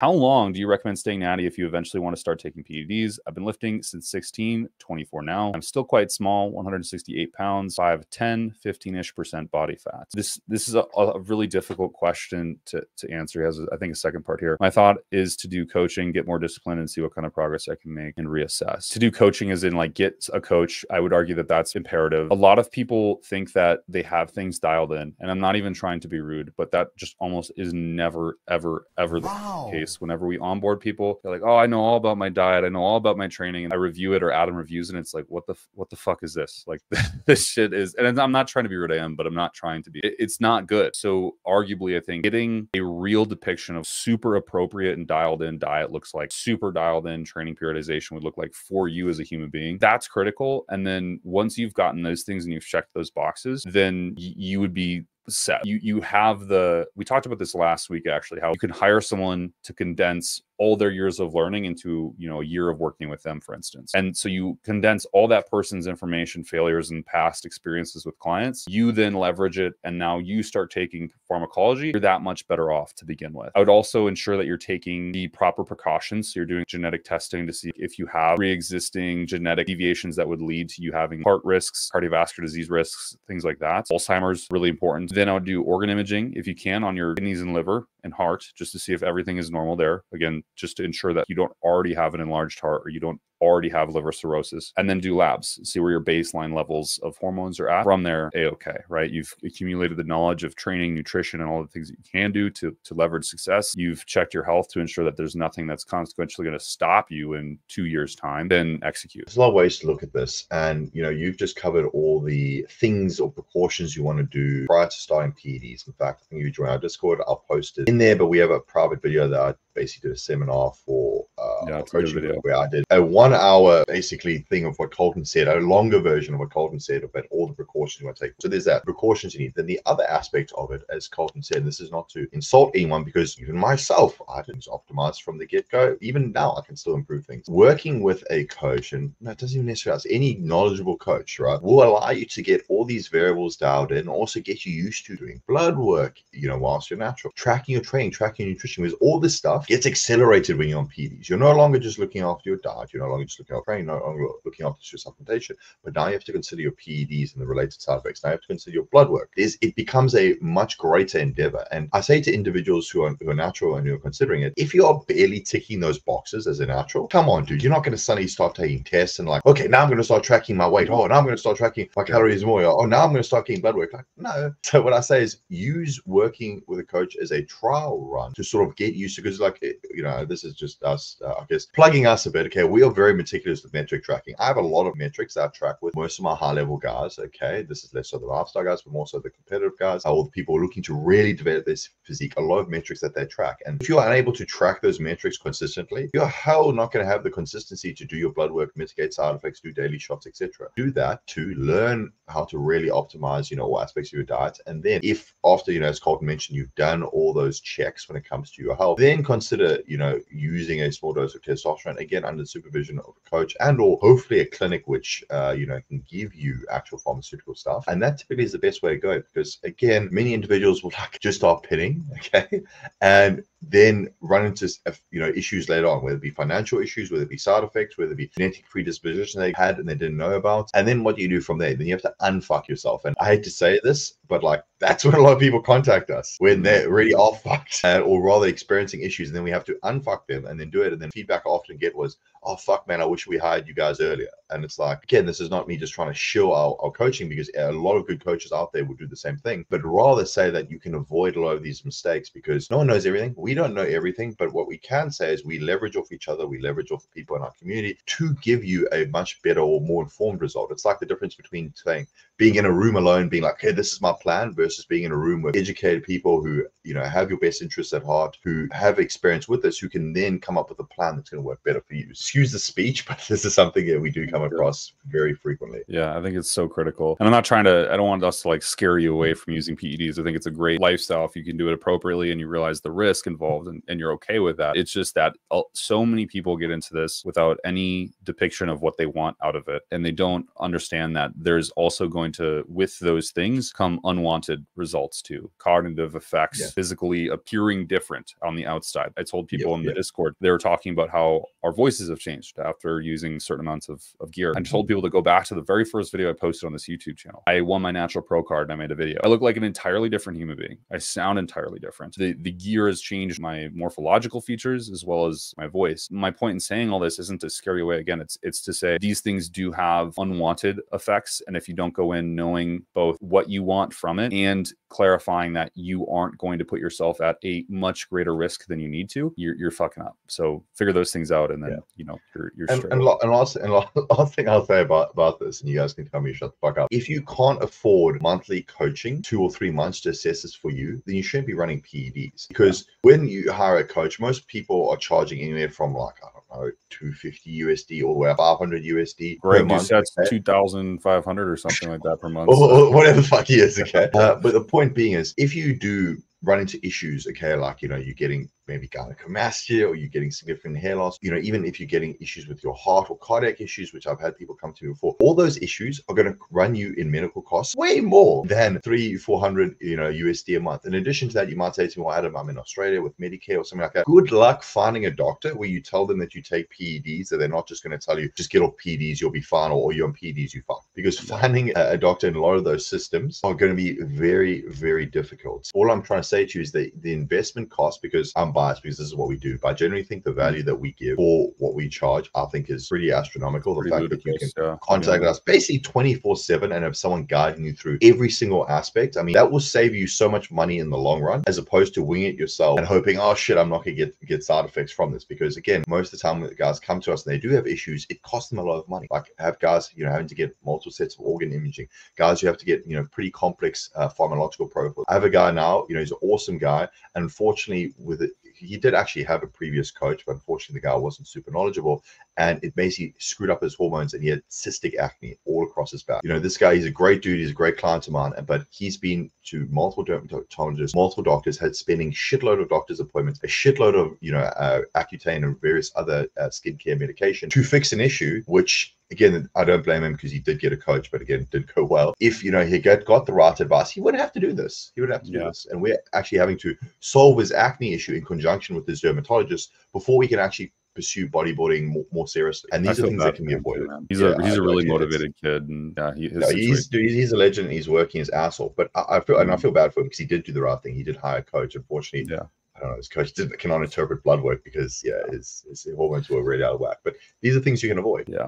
How long do you recommend staying natty if you eventually want to start taking PEDs? I've been lifting since 16, 24 now. I'm still quite small, 168 pounds, 5'10, 15-ish percent body fat. This this is a, a really difficult question to, to answer. He has, I think, a second part here. My thought is to do coaching, get more discipline, and see what kind of progress I can make and reassess. To do coaching is in like get a coach. I would argue that that's imperative. A lot of people think that they have things dialed in, and I'm not even trying to be rude, but that just almost is never, ever, ever the wow. case. Whenever we onboard people, they're like, "Oh, I know all about my diet. I know all about my training." And I review it, or Adam reviews it, and it's like, "What the what the fuck is this? Like this shit is." And I'm not trying to be rude, I am, but I'm not trying to be. It, it's not good. So arguably, I think getting a real depiction of super appropriate and dialed in diet looks like super dialed in training periodization would look like for you as a human being. That's critical. And then once you've gotten those things and you've checked those boxes, then you would be set. You you have the we talked about this last week actually how you can hire someone to condense all their years of learning into you know a year of working with them for instance. And so you condense all that person's information failures and past experiences with clients. You then leverage it and now you start taking pharmacology you're that much better off to begin with. I would also ensure that you're taking the proper precautions. So you're doing genetic testing to see if you have pre-existing genetic deviations that would lead to you having heart risks cardiovascular disease risks things like that. Alzheimer's really important. Then i would do organ imaging if you can on your kidneys and liver and heart just to see if everything is normal there. Again just to ensure that you don't already have an enlarged heart or you don't already have liver cirrhosis and then do labs see where your baseline levels of hormones are at from there a okay right? You've accumulated the knowledge of training nutrition and all the things that you can do to to leverage success. You've checked your health to ensure that there's nothing that's consequentially going to stop you in two years time then execute. There's a lot of ways to look at this and you know you've just covered all the things or precautions you want to do prior to starting PEDs in fact i think you join our discord. I'll post it in there but we have a private video that i basically did a seminar for yeah, coaching where i did a one hour basically thing of what Kolton said, a longer version of what Kolton said about all the precautions you want to take. So there's that precautions you need. Then the other aspect of it, as Kolton said, this is not to insult anyone because even myself, I didn't optimize from the get go. Even now, I can still improve things. Working with a coach, and that doesn't even necessarily any knowledgeable coach, right, will allow you to get all these variables dialed in, also get you used to doing blood work, you know, whilst you're natural, tracking your training, tracking your nutrition, because all this stuff gets accelerated when you're on PEDs. You're no longer just looking after your diet, you're no longer just looking after training, no longer looking after your supplementation, but now you have to consider your PEDs and the related side effects. Now you have to consider your blood work. Is it becomes a much greater endeavor. And I say to individuals who are, who are natural and who are considering it, if you are barely ticking those boxes as a natural, come on, dude, you're not going to suddenly start taking tests and like, okay, now I'm going to start tracking my weight. Oh, now I'm going to start tracking my calories more. Oh, now I'm going to start getting blood work. Like, no. So what I say is use working with a coach as a trial run to sort of get used to, because like, you know, this is just us, uh, Guess, plugging us a bit. Okay, we are very meticulous with metric tracking. I have a lot of metrics that I track with most of my high level guys. Okay. This is less so the lifestyle guys, but more so the competitive guys, all the people looking to really develop this physique, a lot of metrics that they track. And if you're unable to track those metrics consistently, you're hell not going to have the consistency to do your blood work, mitigate side effects, do daily shots, etc. Do that to learn how to really optimize, you know, all aspects of your diet. And then if after, you know, as Kolton mentioned, you've done all those checks when it comes to your health, then consider, you know, using a small dose of testosterone again under the supervision of a coach and or hopefully a clinic which uh, you know can give you actual pharmaceutical stuff and that typically is the best way to go because again many individuals will like just start pinning okay and then run into uh, you know issues later on, whether it be financial issues, whether it be side effects, whether it be genetic predisposition they had and they didn't know about. And then what do you do from there? Then you have to unfuck yourself. And I hate to say this, but like that's when a lot of people contact us when they're mm. really all fucked or rather experiencing issues, and then we have to unfuck them and then do it. And then feedback I often get was, "Oh fuck, man, I wish we hired you guys earlier." And it's like, again, this is not me just trying to show our, our coaching because a lot of good coaches out there would do the same thing, but rather say that you can avoid a lot of these mistakes because no one knows everything. We don't know everything, but what we can say is we leverage off each other, we leverage off people in our community to give you a much better or more informed result. It's like the difference between saying being in a room alone, being like, okay, this is my plan, versus being in a room with educated people who, you know, have your best interests at heart, who have experience with this, who can then come up with a plan that's going to work better for you. Excuse the speech, but this is something that we do come across very frequently. Yeah, I think it's so critical. And I'm not trying to, I don't want us to like scare you away from using PEDs. I think it's a great lifestyle if you can do it appropriately and you realize the risk involved and, and you're okay with that. It's just that uh, so many people get into this without any depiction of what they want out of it. And they don't understand that there's also going going to, with those things, come unwanted results too cognitive effects, Yeah. physically appearing different on the outside. I told people Yep, in the yep. Discord, they were talking about how our voices have changed after using certain amounts of, of gear. I told people to go back to the very first video I posted on this YouTube channel. I won my natural pro card and I made a video. I look like an entirely different human being. I sound entirely different. The, the gear has changed my morphological features as well as my voice. My point in saying all this isn't to scare you away. Again, it's it's to say these things do have unwanted effects. And if you don't go in knowing both what you want from it and clarifying that you aren't going to put yourself at a much greater risk than you need to, you're, you're fucking up. So figure those things out and then, Yeah. you know, you're, you're And, and, and last and la- last thing I'll say about, about this, and you guys can tell me shut the fuck up. If you can't afford monthly coaching, two or three months to assess this for you, then you shouldn't be running PEDs. Because when you hire a coach, most people are charging anywhere from like I don't know, two fifty USD all the way up five hundred USD Greg month. Doucette's okay? 2,500 or something like that per month. or, or whatever the fuck he is, okay. Uh, but the point being is, if you do run into issues, okay, like you know, you're getting maybe gynecomastia or you're getting significant hair loss, you know, even if you're getting issues with your heart or cardiac issues, which I've had people come to me before, all those issues are going to run you in medical costs way more than three, four hundred, you know, USD a month. In addition to that, you might say to me, well, Adam, I'm in Australia with Medicare or something like that. Good luck finding a doctor where you tell them that you take PEDs, that they're not just going to tell you, just get off PEDs, you'll be fine, or you're on PEDs, you're fine. Because finding a doctor in a lot of those systems are going to be very, very difficult. All I'm trying to say to you is that the investment cost, because I'm biased, because this is what we do, but I generally think the value that we give for what we charge, I think is pretty astronomical. The Pretty fact that you can yeah. contact us basically 24 7 and have someone guiding you through every single aspect. I mean, that will save you so much money in the long run as opposed to winging it yourself and hoping, oh shit, I'm not going to get, get side effects from this. Because again, most of the time when the guys come to us and they do have issues, it costs them a lot of money. Like have guys, you know, having to get multiple sets of organ imaging, guys who have to get, you know, pretty complex uh, pharmacological profiles. I have a guy now, you know, he's an awesome guy. And unfortunately, with it, he did actually have a previous coach, but unfortunately, the guy wasn't super knowledgeable and it basically screwed up his hormones and he had cystic acne all across his back. You know, this guy, he's a great dude, he's a great client of mine, but he's been to multiple dermatologists, multiple doctors, had spending shitload of doctor's appointments, a shitload of, you know, uh, Accutane and various other uh, skincare medication to fix an issue, which again, I don't blame him because he did get a coach, but again, didn't go well. If you know he got, got the right advice, he wouldn't have to do this. He would have to do this, and we're actually having to solve his acne issue in conjunction with his dermatologist before we can actually pursue bodybuilding more, more seriously. And I these are things that can be avoided. man. He's Yeah, a he's I- a really motivated kid, and yeah, he, No, he's dude, he's a legend. He's working his ass off, but I, I feel and I mm. feel bad for him because he did do the right thing. He did hire a coach. Unfortunately, yeah. I don't know. His coach didn't cannot interpret blood work because yeah, his, his hormones were really out of whack. But these are things you can avoid. Yeah.